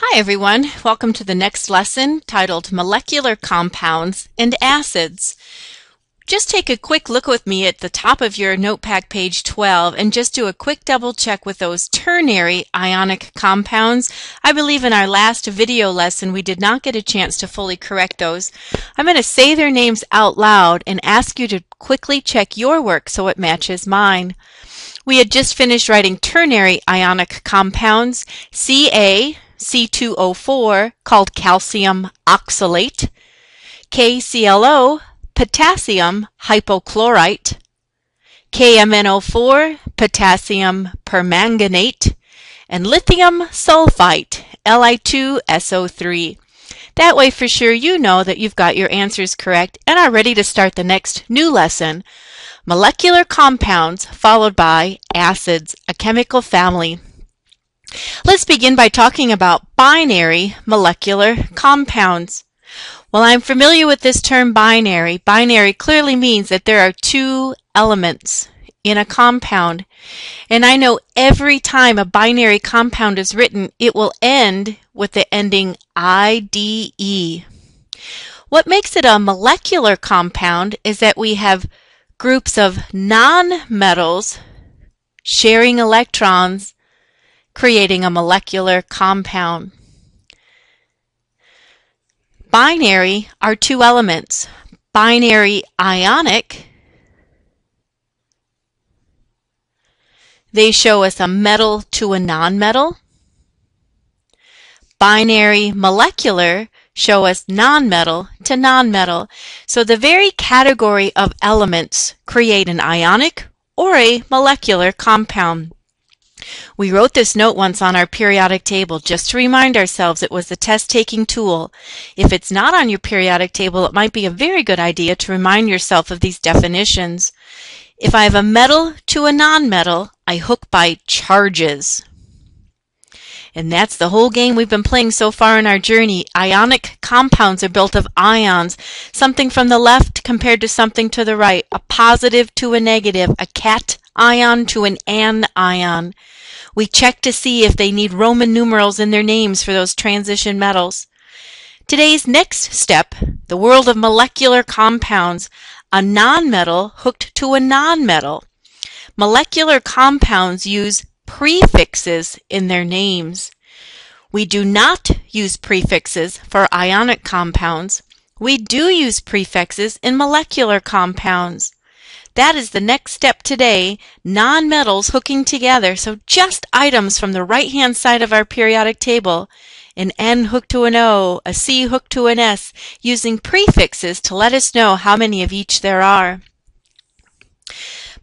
Hi everyone, welcome to the next lesson titled Molecular Compounds and Acids. Just take a quick look with me at the top of your notepad page 12 and just do a quick double check with those ternary ionic compounds. I believe in our last video lesson we did not get a chance to fully correct those. I'm going to say their names out loud and ask you to quickly check your work so it matches mine. We had just finished writing ternary ionic compounds, Ca, C2O4 called calcium oxalate, KClO potassium hypochlorite, KMNO4 potassium permanganate, and lithium sulfite Li2SO3. That way for sure you know that you've got your answers correct and are ready to start the next new lesson, molecular compounds followed by acids, a chemical family. Let's begin by talking about binary molecular compounds. While I'm familiar with this term binary, binary clearly means that there are two elements in a compound. And I know every time a binary compound is written, it will end with the ending IDE. What makes it a molecular compound is that we have groups of nonmetals sharing electrons creating a molecular compound. Binary are two elements. Binary ionic, they show us a metal to a nonmetal. Binary molecular show us nonmetal to nonmetal. So the very category of elements create an ionic or a molecular compound. We wrote this note once on our periodic table just to remind ourselves it was a test-taking tool. If it's not on your periodic table, it might be a very good idea to remind yourself of these definitions. If I have a metal to a nonmetal, I hook by charges. And that's the whole game we've been playing so far in our journey. Ionic compounds are built of ions, something from the left compared to something to the right, a positive to a negative, a cat ion to an anion. We check to see if they need Roman numerals in their names for those transition metals. Today's next step, the world of molecular compounds, a nonmetal hooked to a nonmetal. Molecular compounds use prefixes in their names. We do not use prefixes for ionic compounds. We do use prefixes in molecular compounds. That is the next step today, nonmetals hooking together. So just items from the right-hand side of our periodic table, an N hooked to an O, a C hooked to an S, using prefixes to let us know how many of each there are.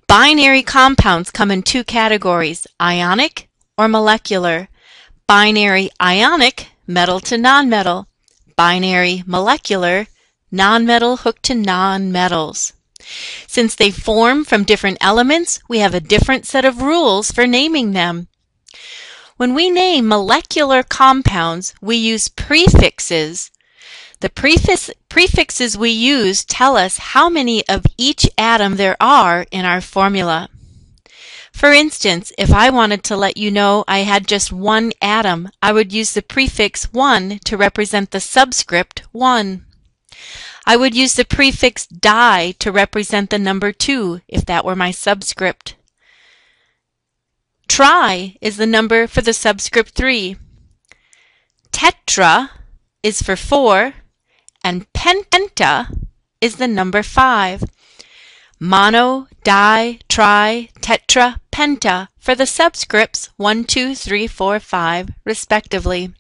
Binary compounds come in two categories, ionic or molecular. Binary ionic, metal to nonmetal. Binary molecular, nonmetal hooked to nonmetals. Since they form from different elements, we have a different set of rules for naming them. When we name molecular compounds, we use prefixes. The prefix, prefixes we use tell us how many of each atom there are in our formula. For instance, if I wanted to let you know I had just one atom, I would use the prefix 1 to represent the subscript 1. I would use the prefix di to represent the number 2 if that were my subscript. Tri is the number for the subscript 3. Tetra is for 4 and penta is the number 5. Mono, di, tri, tetra, penta for the subscripts 1, 2, 3, 4, 5 respectively.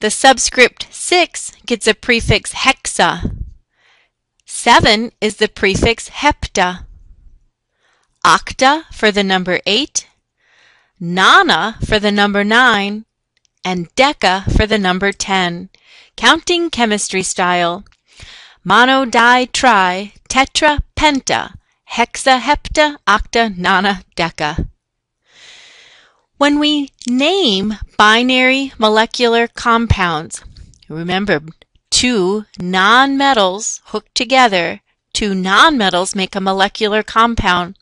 The subscript 6 gets a prefix hexa. 7 is the prefix hepta. Octa for the number 8. nona for the number 9. And deca for the number 10. Counting chemistry style. Mono, di, tri, tetra, penta, hexa, hepta, octa, nona, deca. When we name binary molecular compounds, remember two nonmetals hooked together, two nonmetals make a molecular compound.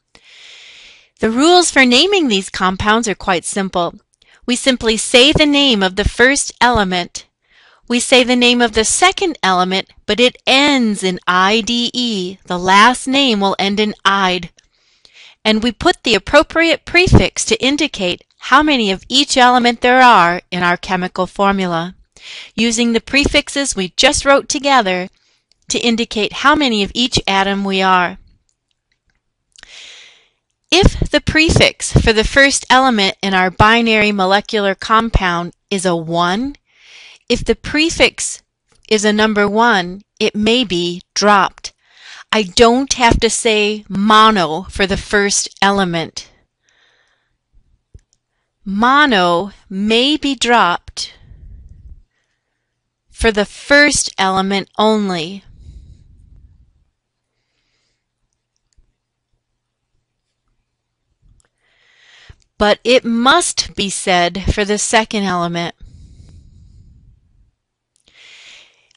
The rules for naming these compounds are quite simple. we simply say the name of the first element. We say the name of the second element, but it ends in IDE. The last name will end in IDE. And we put the appropriate prefix to indicate how many of each element there are in our chemical formula, using the prefixes we just wrote together to indicate how many of each atom we are. If the prefix for the first element in our binary molecular compound is a 1, if the prefix is a number 1, it may be dropped. I don't have to say mono for the first element. Mono may be dropped for the first element only. but it must be said for the second element.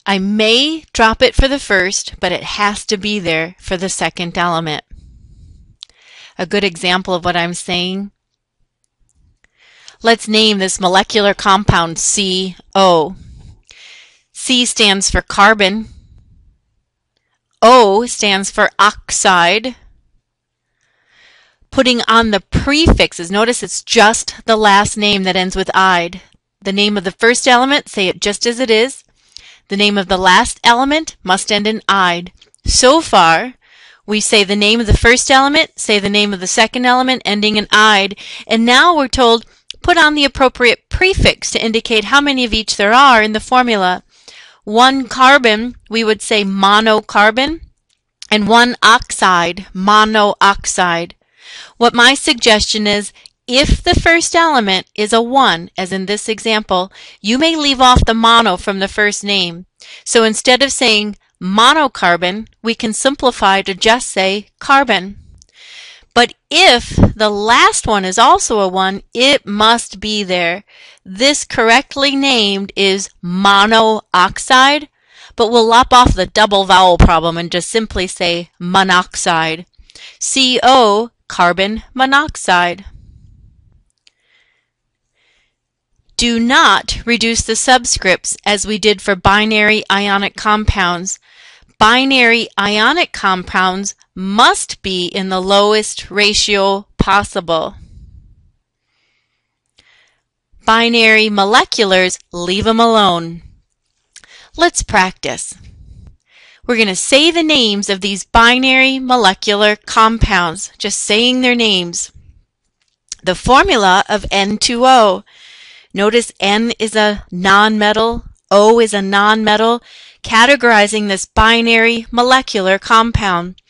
I may drop it for the first, but it has to be there for the second element. A good example of what I'm saying. Let's name this molecular compound CO. C stands for carbon. O stands for oxide putting on the prefixes. Notice it's just the last name that ends with "ide." The name of the first element, say it just as it is. The name of the last element must end in "ide." So far, we say the name of the first element, say the name of the second element, ending in "ide," and now we're told put on the appropriate prefix to indicate how many of each there are in the formula. One carbon, we would say monocarbon, and one oxide, monooxide. What my suggestion is, if the first element is a 1, as in this example, you may leave off the mono from the first name. So instead of saying monocarbon, we can simplify to just say carbon. But if the last one is also a 1, it must be there. This correctly named is monooxide, but we'll lop off the double vowel problem and just simply say monoxide. CO carbon monoxide. Do not reduce the subscripts as we did for binary ionic compounds. Binary ionic compounds must be in the lowest ratio possible. Binary moleculars, leave them alone. Let's practice. We're going to say the names of these binary molecular compounds, just saying their names. The formula of N2O. Notice N is a nonmetal, O is a nonmetal, categorizing this binary molecular compound.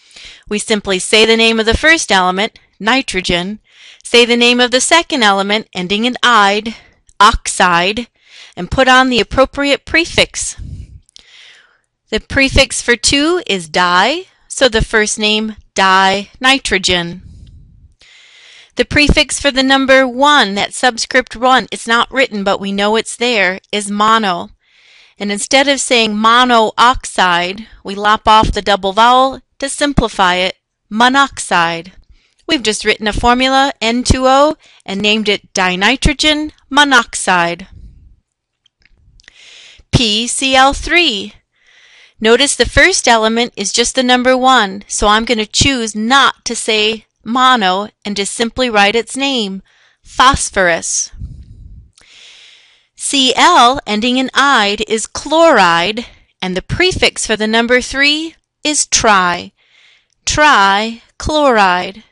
We simply say the name of the first element, nitrogen, say the name of the second element, ending in "ide," oxide, and put on the appropriate prefix. The prefix for 2 is di, so the first name di-nitrogen. The prefix for the number 1, that subscript 1, it's not written but we know it's there, is mono. And instead of saying monooxide, we lop off the double vowel to simplify it, monoxide. We've just written a formula, N2O, and named it dinitrogen monoxide. PCl3 Notice the first element is just the number 1, so I'm going to choose not to say mono and just simply write its name, phosphorus. Cl ending in ide is chloride, and the prefix for the number 3 is tri, trichloride.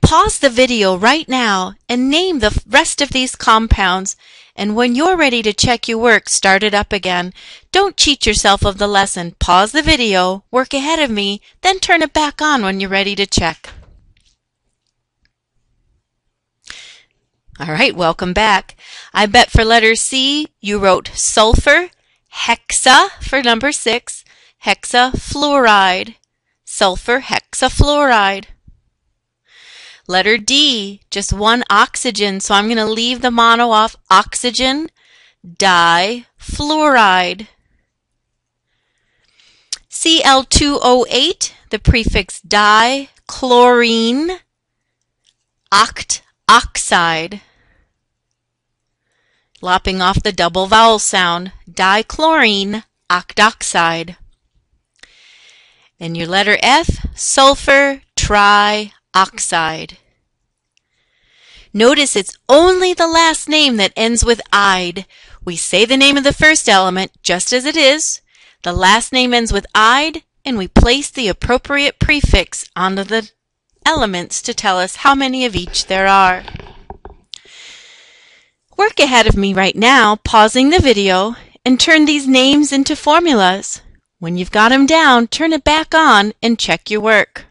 Pause the video right now and name the rest of these compounds and when you're ready to check your work, start it up again. Don't cheat yourself of the lesson. Pause the video, work ahead of me, then turn it back on when you're ready to check. All right, welcome back. I bet for letter C, you wrote sulfur, hexa for number six, hexafluoride, sulfur hexafluoride. Letter D, just one oxygen, so I'm going to leave the mono off. Oxygen, difluoride. Cl2O8, the prefix di, chlorine, oct, oxide. Lopping off the double vowel sound, dichlorine octoxide. And your letter F, sulfur trioxide. Notice it's only the last name that ends with "ide." We say the name of the first element just as it is, the last name ends with "ide," and we place the appropriate prefix onto the elements to tell us how many of each there are. Work ahead of me right now, pausing the video, and turn these names into formulas. When you've got them down, turn it back on and check your work.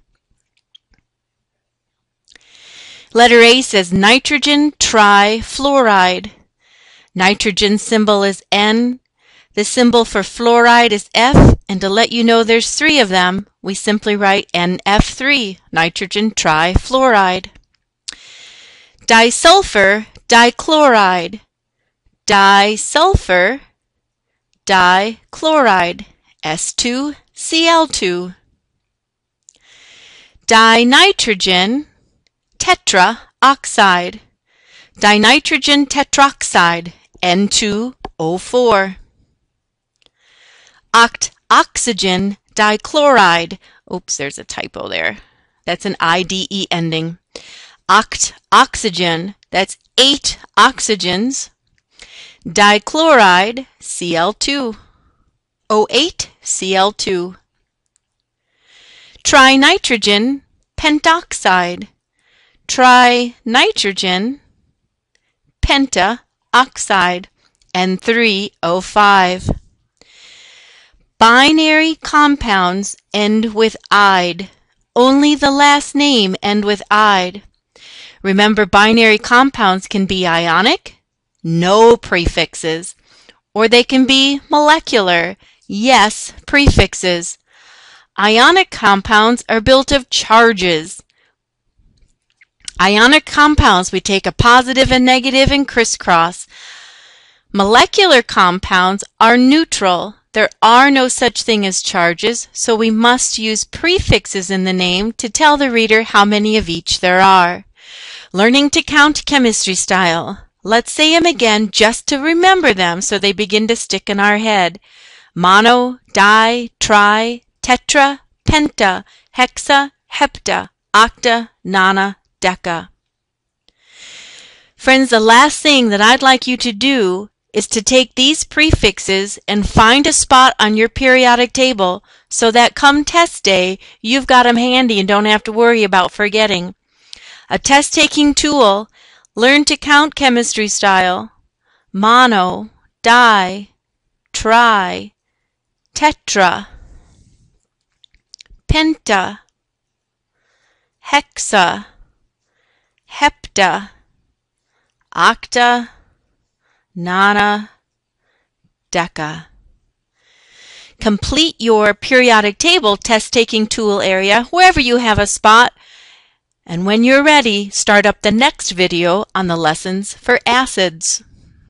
Letter A says nitrogen trifluoride. Nitrogen symbol is N. The symbol for fluoride is F, and to let you know there's three of them, we simply write NF3, nitrogen trifluoride. Disulfur dichloride. Disulfur dichloride. S2Cl2. Dinitrogen tetraoxide. Dinitrogen tetroxide, N2O4. Octoxygen dichloride. Oops, there's a typo there. That's an IDE ending. Octoxygen, that's eight oxygens. Dichloride, Cl2. O8, Cl2. Trinitrogen pentoxide trinitrogen pentaoxide N3O5. Binary compounds end with "ide." Only the last name end with "ide." Remember binary compounds can be ionic, no prefixes, or they can be molecular, yes prefixes. Ionic compounds are built of charges. Ionic compounds, we take a positive and negative and crisscross. Molecular compounds are neutral. There are no such thing as charges, so we must use prefixes in the name to tell the reader how many of each there are. Learning to count chemistry style. Let's say them again just to remember them so they begin to stick in our head. Mono, di, tri, tetra, penta, hexa, hepta, octa, nona, deca. Friends, the last thing that I'd like you to do is to take these prefixes and find a spot on your periodic table so that come test day, you've got them handy and don't have to worry about forgetting. A test-taking tool, learn to count chemistry style, mono, di, tri, tetra, penta, hexa, hepta, octa, nona, deca. Complete your periodic table test-taking tool area wherever you have a spot. And when you're ready, start up the next video on the lessons for acids.